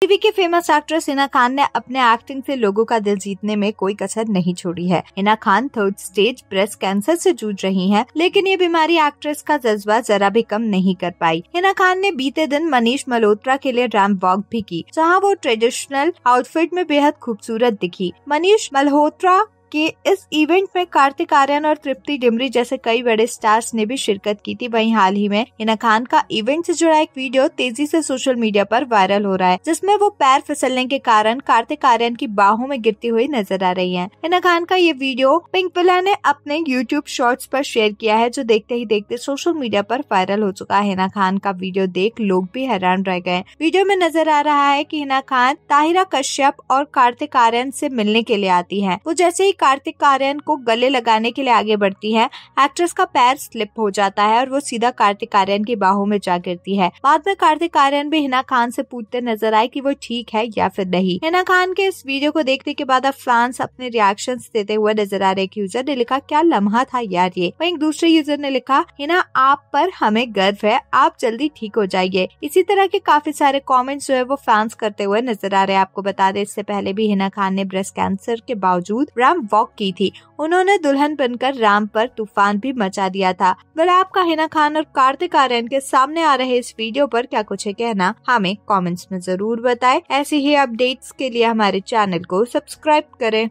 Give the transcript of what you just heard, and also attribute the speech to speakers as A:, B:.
A: TV के famous actress Hina Khan ने अपने एक्टिंग से लोगों का दिल जीतने में कोई कसर नहीं छोड़ी है। Hina Khan third stage breast cancer से जूझ रही हैं, लेकिन ये बीमारी एक्ट्रेस का जज्बा जरा भी कम नहीं कर पाई। हिना खान ने बीते दिन मनीष मल्होत्रा के लिए रैम वॉक भी की जहाँ वो ट्रेडिशनल आउटफिट में बेहद खूबसूरत दिखी। मनीष मल्होत्रा कि इस इवेंट में कार्तिक आर्यन और तृप्ति डिमरी जैसे कई बड़े स्टार्स ने भी शिरकत की थी। वहीं हाल ही में हिना खान का इवेंट से जुड़ा एक वीडियो तेज़ी से सोशल मीडिया पर वायरल हो रहा है, जिसमें वो पैर फिसलने के कारण कार्तिक आर्यन की बाहों में गिरती हुई नज़र आ रही है। हिना खान का ये वीडियो पिंक पिला ने अपने यूट्यूब शॉर्ट्स पर शेयर किया है, जो देखते ही देखते सोशल मीडिया पर वायरल हो चुका है। हिना खान का वीडियो देख लोग भी हैरान रह गए। वीडियो में नज़र आ रहा है की हिना खान ताहिरा कश्यप और कार्तिक आर्यन से मिलने के लिए आती है। वो जैसे ही कार्तिक आर्यन को गले लगाने के लिए आगे बढ़ती है। एक्ट्रेस का पैर स्लिप हो जाता है और वो सीधा कार्तिक आर्यन की बाहों में जा गिरती है। बाद में कार्तिक आर्यन भी हिना खान से पूछते नज़र आए कि वो ठीक है या फिर नहीं। हिना खान के इस वीडियो को देखने के बाद अब फैंस अपने रिएक्शन देते हुए नज़र आ रहे यूज़र ने लिखा, क्या लम्हा था यार ये? वही एक दूसरे यूज़र ने लिखा, हिना, आप पर हमें गर्व है। आप जल्दी ठीक हो जाइए। इसी तरह के काफ़ी सारे कॉमेंट्स जो है वो फैंस करते हुए नज़र आ रहे हैं। आपको बता दें, इससे पहले भी हिना खान ने ब्रेस्ट कैंसर के बावजूद रैम वॉक की थी। उन्होंने दुल्हन बनकर राम पर तूफ़ान भी मचा दिया था। वह आपका हिना खान और कार्तिक आर्यन के सामने आ रहे इस वीडियो पर क्या कुछ है कहना, हमें कमेंट्स में ज़रूर बताएँ। ऐसी ही अपडेट्स के लिए हमारे चैनल को सब्सक्राइब करें।